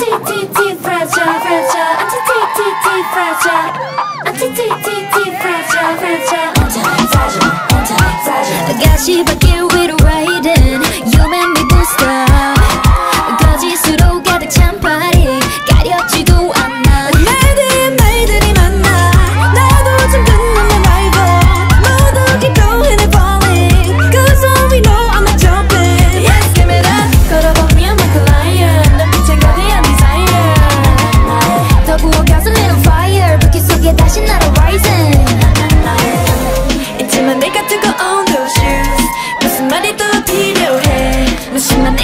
t t t fragile, fragile. Anti t t t fragile. Anti t t t fragile, fragile. It's my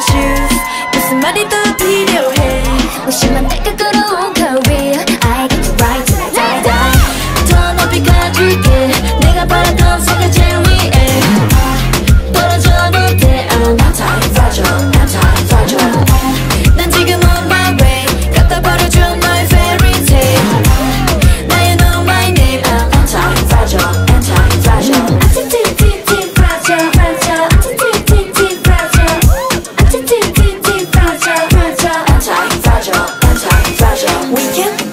shoes. Put somebody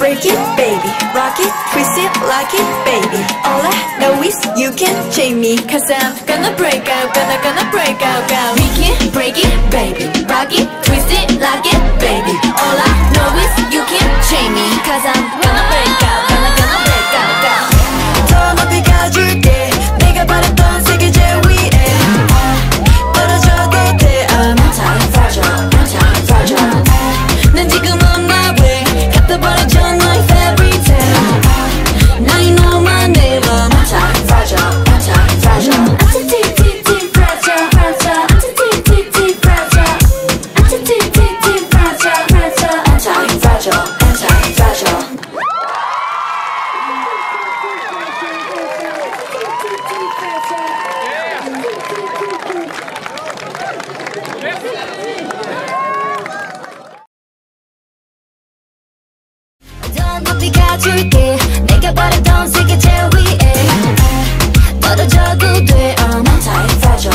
Break it, baby, rock it, twist it, like it, baby. All I know is you can change me Cause I'm gonna break out, gonna, gonna break out, out We can break it, baby, rock it, twist it, like it, baby. 높이 가줄게. 내가 바랬던 세계 제일 위에. 떨어져도 돼 I'm on time, fragile